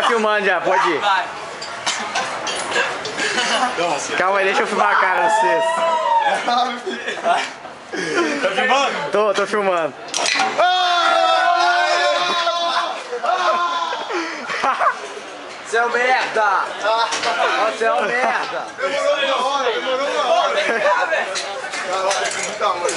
tá filmando já, pode ir. Vai. Calma aí, deixa eu filmar a cara de vocês. Tá filmando? Tô, tô filmando. Seu merda! Você é um merda! Demorou uma hora, demorou uma hora. Vem cá, velho. Caralho, que muita hora.